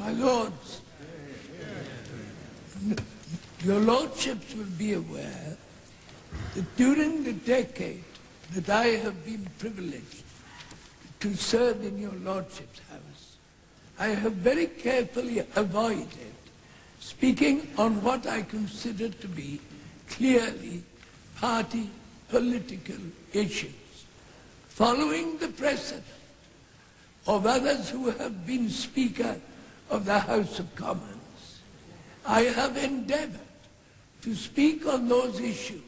My lords, your lordships will be aware that during the decade that I have been privileged to serve in your lordship's house, I have very carefully avoided speaking on what I consider to be clearly party political issues, following the precedent of others who have been Speaker of the House of Commons. I have endeavored to speak on those issues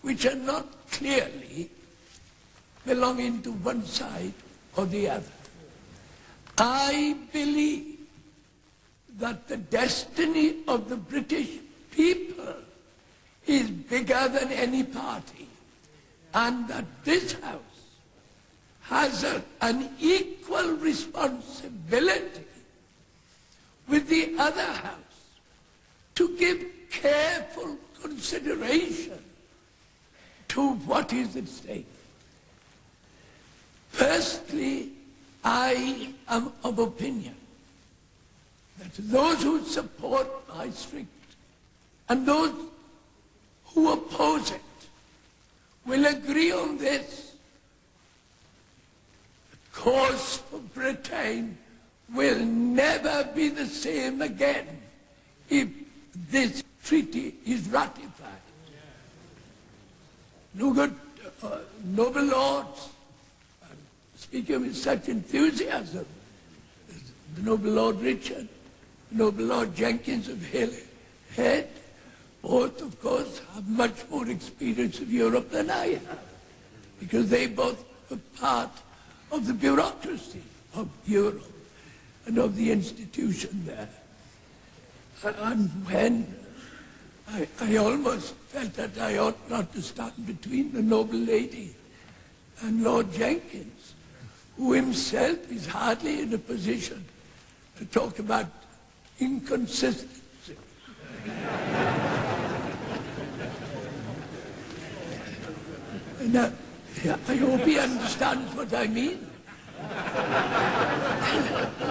which are not clearly belonging to one side or the other. I believe that the destiny of the British people is bigger than any party and that this House has a, an equal responsibility with the other House to give careful consideration to what is at stake. Firstly, I am of opinion that those who support Maastricht and those who oppose it will agree on this. The cause for Britain will never be the same again if this treaty is ratified. No good, uh, noble lords, I'm speaking with such enthusiasm, the noble Lord Richard, the noble Lord Jenkins of Hill Head, both, of course, have much more experience of Europe than I have, because they both were part of the bureaucracy of Europe and of the institution there. And when I, I almost felt that I ought not to stand between the noble lady and Lord Jenkins, who himself is hardly in a position to talk about inconsistency. and, I hope he understands what I mean.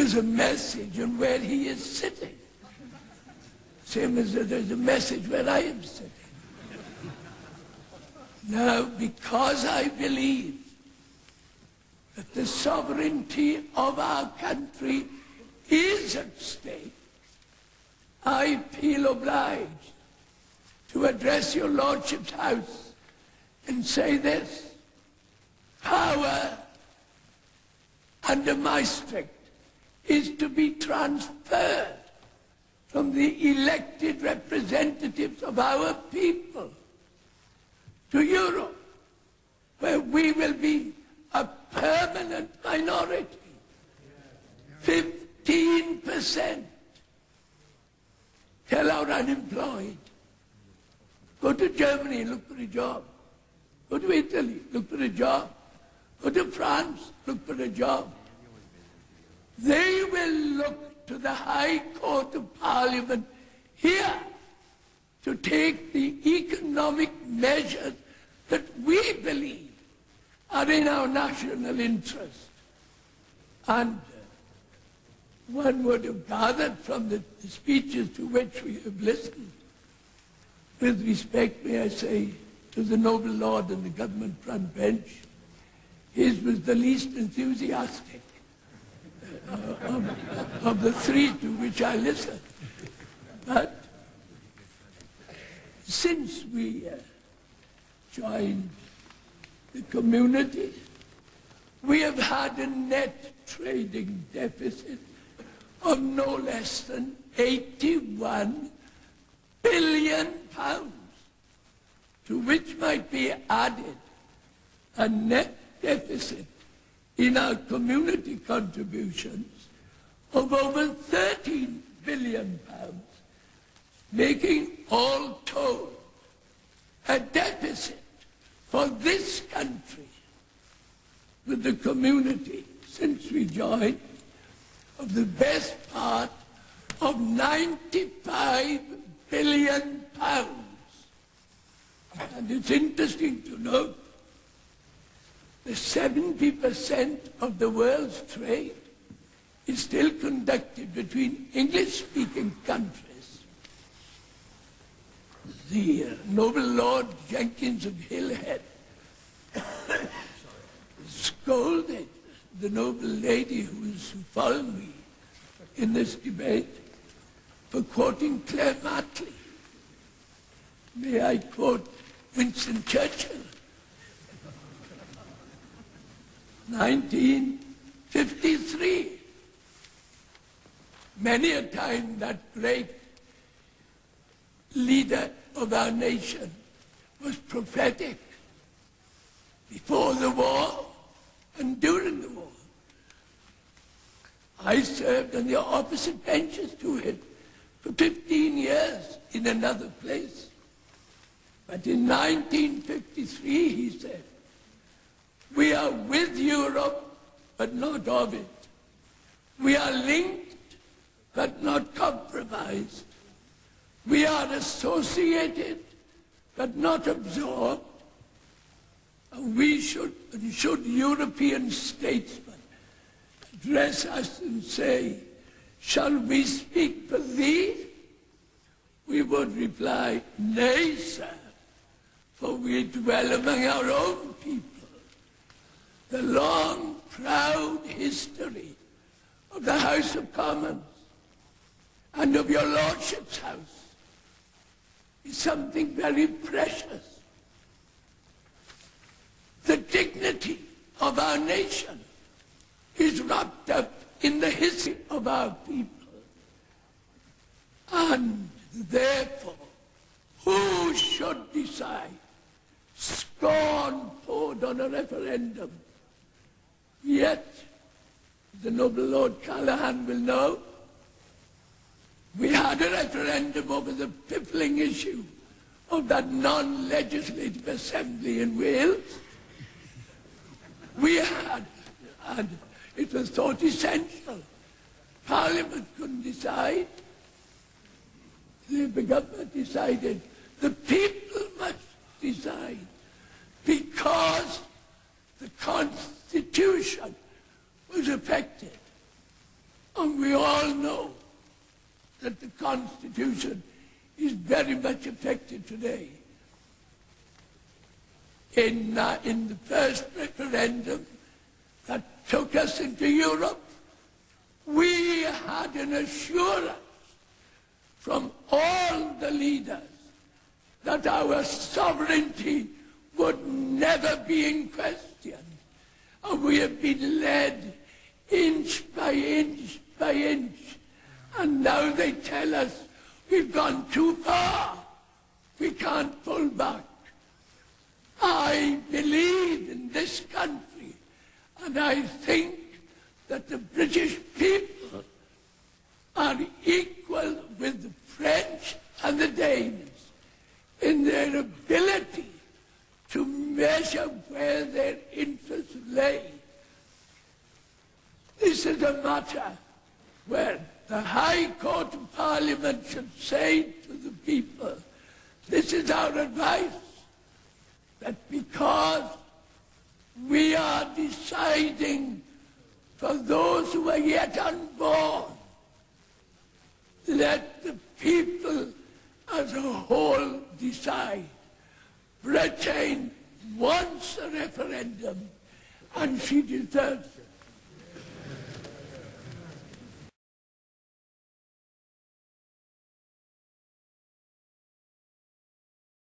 There's a message in where he is sitting. Same as there's a message where I am sitting. Now, because I believe that the sovereignty of our country is at stake, I feel obliged to address your lordship's house and say this. Power under Maastricht is to be transferred from the elected representatives of our people to Europe, where we will be a permanent minority. 15%. Tell our unemployed. Go to Germany, look for a job. Go to Italy, look for a job. Go to France, look for a job. They will look to the High Court of Parliament here to take the economic measures that we believe are in our national interest. And one would have gathered from the, the speeches to which we have listened, with respect, may I say, to the noble lord in the government front bench, his was the least enthusiastic uh, of, of the three to which I listened. But since we uh, joined the community, we have had a net trading deficit of no less than 81 billion pounds, to which might be added a net deficit in our community contributions of over 13 billion pounds, making all told a deficit for this country with the community since we joined of the best part of 95 billion pounds. And it's interesting to note 70% of the world's trade is still conducted between English-speaking countries. The uh, noble Lord Jenkins of Hillhead scolded the noble lady who is followed me in this debate for quoting Clem Attlee. May I quote Winston Churchill? 1953. Many a time that great leader of our nation was prophetic before the war and during the war. I served on the opposite benches to him for 15 years in another place. But in 1953, he said, we are with Europe, but not of it. We are linked, but not compromised. We are associated, but not absorbed. We should, should European statesmen address us and say, shall we speak for thee? We would reply, nay, sir, for we dwell among our own people. The long, proud history of the House of Commons and of your Lordship's house is something very precious. The dignity of our nation is wrapped up in the history of our people. And therefore, who should decide? Scorn poured on a referendum. Yet, the noble Lord Callaghan will know, we had a referendum over the piffling issue of that non-legislative assembly in Wales. We had, and it was thought essential. Parliament couldn't decide. The government decided. The people must decide because the Constitution was affected. And we all know that the Constitution is very much affected today. In, uh, in the first referendum that took us into Europe, we had an assurance from all the leaders that our sovereignty would never be in question. And we have been led inch by inch by inch. And now they tell us we've gone too far. We can't pull back. I believe in this country, and I think that the British people are equal with the French and the Danes in their ability to measure where their interests lay. This where the High Court of Parliament should say to the people, this is our advice, that because we are deciding for those who are yet unborn, let the people as a whole decide. Britain wants a referendum, and she deserves it.